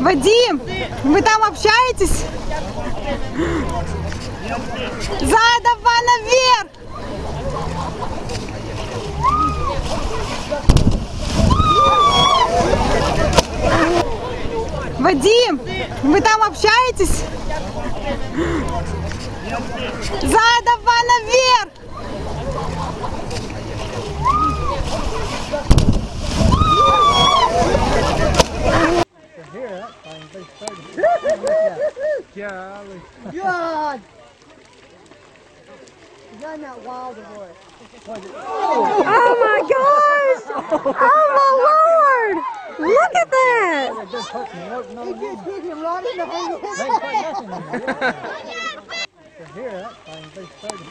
Вадим, вы там общаетесь? Задом наверх! Вадим, вы там общаетесь? Задом наверх! Golly. God! You're not wild horse. Oh my gosh! Oh my lord! Look at that! It just hit him right in the head. There. To hear that thing, they started.